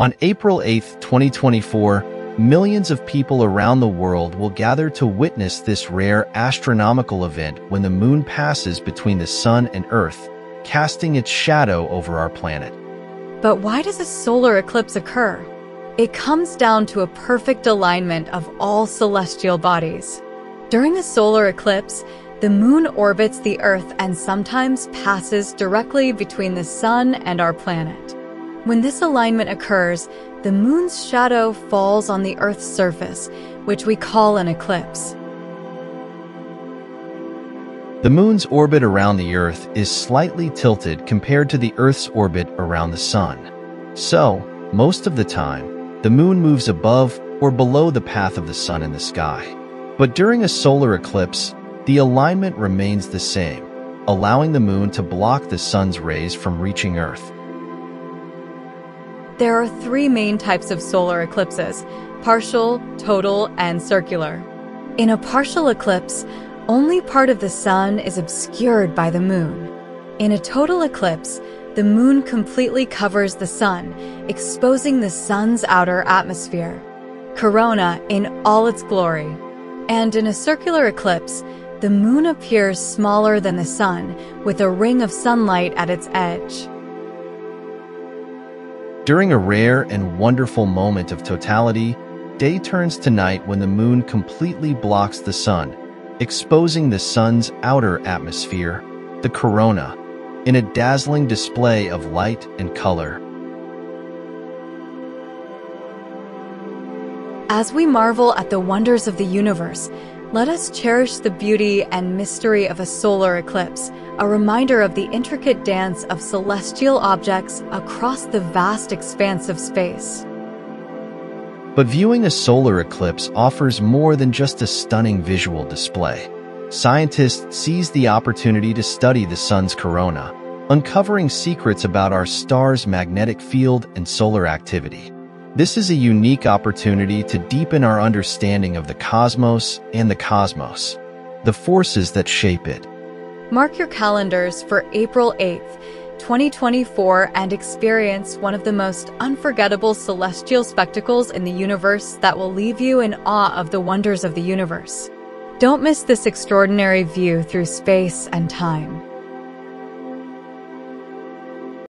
On April 8, 2024, millions of people around the world will gather to witness this rare astronomical event when the moon passes between the sun and Earth, casting its shadow over our planet. But why does a solar eclipse occur? It comes down to a perfect alignment of all celestial bodies. During a solar eclipse, the moon orbits the Earth and sometimes passes directly between the sun and our planet. When this alignment occurs, the moon's shadow falls on the Earth's surface, which we call an eclipse. The moon's orbit around the Earth is slightly tilted compared to the Earth's orbit around the sun. So, most of the time, the moon moves above or below the path of the sun in the sky. But during a solar eclipse, the alignment remains the same, allowing the moon to block the sun's rays from reaching Earth. There are three main types of solar eclipses partial, total, and circular. In a partial eclipse, only part of the sun is obscured by the moon. In a total eclipse, the moon completely covers the sun, exposing the sun's outer atmosphere. Corona in all its glory. And in a circular eclipse, the moon appears smaller than the sun, with a ring of sunlight at its edge. During a rare and wonderful moment of totality, day turns to night when the moon completely blocks the sun, exposing the sun's outer atmosphere, the corona, in a dazzling display of light and color. As we marvel at the wonders of the universe, let us cherish the beauty and mystery of a solar eclipse, a reminder of the intricate dance of celestial objects across the vast expanse of space. But viewing a solar eclipse offers more than just a stunning visual display. Scientists seize the opportunity to study the sun's corona, uncovering secrets about our star's magnetic field and solar activity. This is a unique opportunity to deepen our understanding of the cosmos and the cosmos, the forces that shape it. Mark your calendars for April 8th, 2024 and experience one of the most unforgettable celestial spectacles in the universe that will leave you in awe of the wonders of the universe. Don't miss this extraordinary view through space and time.